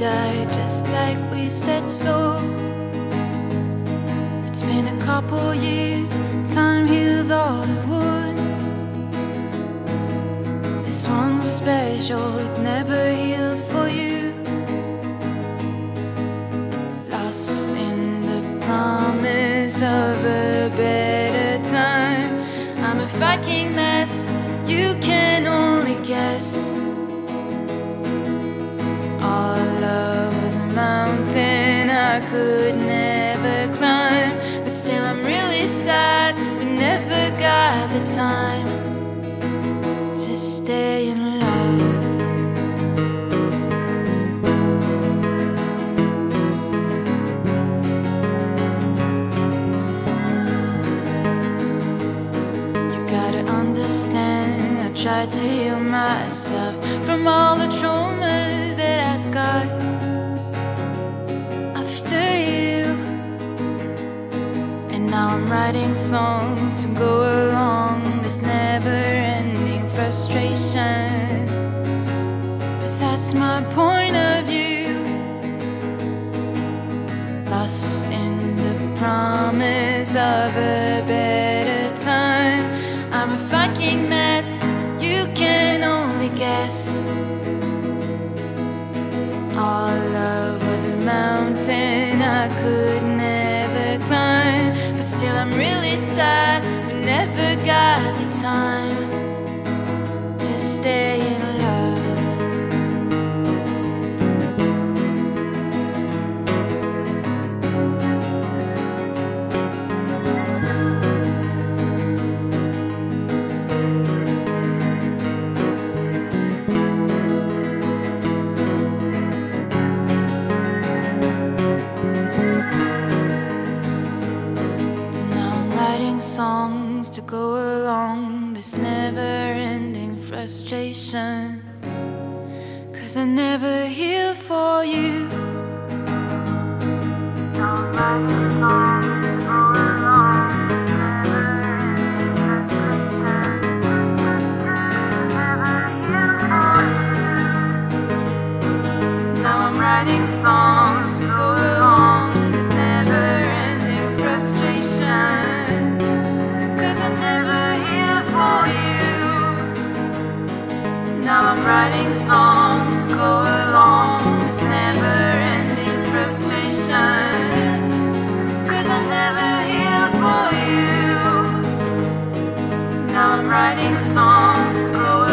die just like we said so. It's been a couple years, time heals all the wounds. This one's a special, it never healed for you. Lost in the promise of a I could never climb. But still, I'm really sad we never got the time to stay in love. You gotta understand, I tried to heal myself from all the traumas now I'm writing songs to go along this never ending frustration. But that's my point of view. Lost in the promise of a better time. I'm a fucking mess, you can only guess. Songs to go along this never ending frustration. Cause I never heal for you. Writing songs go along this never ending frustration. Cause I never healed for you. Now I'm writing songs go